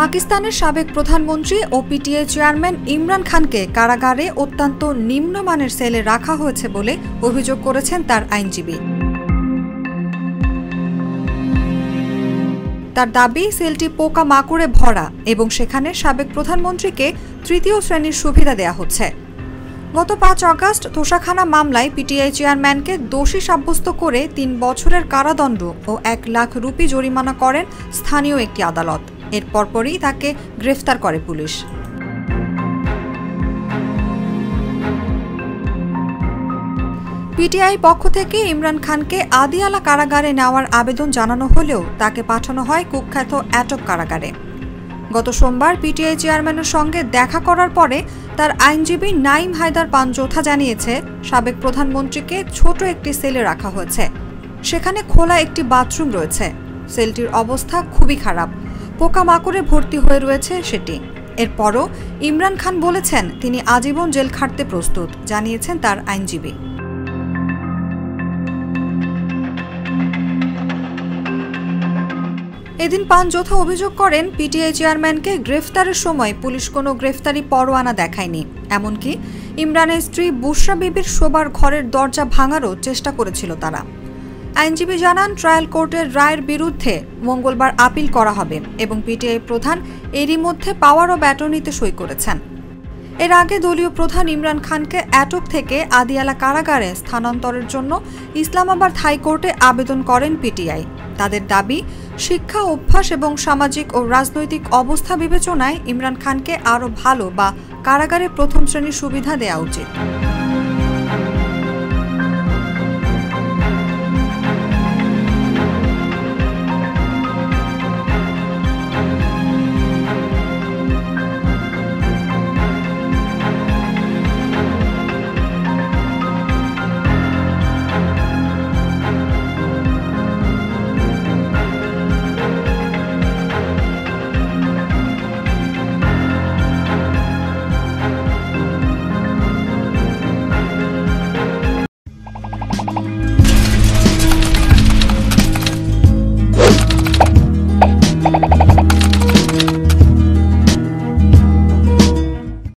পাকিস্তানের সাবেক প্রধানমন্ত্রী ও পিটিএ চেয়ারম্যান ইমরান খানকে কারাগারে অত্যন্ত নিম্নমানের সেলে রাখা হয়েছে বলে অভিযোগ করেছেন তার আইনজীবী। তার দাবি, সেলটি পোকা মাকুড়ে ভরা এবং সেখানে সাবেক প্রধানমন্ত্রীকে তৃতীয় শ্রেণির সুবিধা দেয়া হচ্ছে। গত পাঁচ অগাস্ট তোষাখানা মামলায় পিটিআই চেয়ারম্যানকে দোষী সাব্যস্ত করে তিন বছরের কারাদণ্ড ও এক লাখ রুপি জরিমানা করেন স্থানীয় একটি আদালত। এর পরপরই তাকে গ্রেফতার করে পুলিশ। পিটিআই পক্ষ থেকে ইমরান খানকে আদিয়ালা কারাগারে নেওয়ার আবেদন জানানো হলেও তাকে পাঠানো হয় কুখ্যাত অ্যাটক কারাগারে। গত সোমবার পিটিআই চেয়ারম্যানের সঙ্গে দেখা করার পরে তার আইনজীবী নাইম হায়দার পানজোথা জানিয়েছে, সাবেক প্রধানমন্ত্রীকে ছোট একটি সেলে রাখা হয়েছে। সেখানে খোলা একটি বাথরুম রয়েছে। সেলটির অবস্থা খুবই খারাপ। পোকামাকড়ে ভর্তি হয়ে রয়েছে সেটি। এরপরও ইমরান খান বলেছেন, তিনি আজীবন জেল খাটতে প্রস্তুত, জানিয়েছেন তার আইনজীবী। এদিন পান যৌথ অভিযোগ করেন, পিটিআই চেয়ারম্যানকে গ্রেফতারের সময় পুলিশ কোনো গ্রেফতারি পরোয়ানা দেখায়নি। এমনকি ইমরানের স্ত্রী বুশরা বিবির শোবার ঘরের দরজা ভাঙারও চেষ্টা করেছিল তারা। আইনজীবী জানান, ট্রায়াল কোর্টের রায়ের বিরুদ্ধে মঙ্গলবার আপিল করা হবে এবং পিটিআই প্রধান এরই মধ্যে পাওয়ার ও ব্যাটনিতে সই করেছেন। এর আগে দলীয় প্রধান ইমরান খানকে অ্যাটক থেকে আদিয়ালা কারাগারে স্থানান্তরের জন্য ইসলামাবাদ হাইকোর্টে আবেদন করেন পিটিআই। তাদের দাবি, শিক্ষা, অভ্যাস এবং সামাজিক ও রাজনৈতিক অবস্থা বিবেচনায় ইমরান খানকে আরও ভালো বা কারাগারে প্রথম শ্রেণির সুবিধা দেওয়া উচিত।